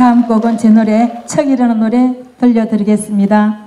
다음 곡은 제 노래 척이라는 노래 들려드리겠습니다.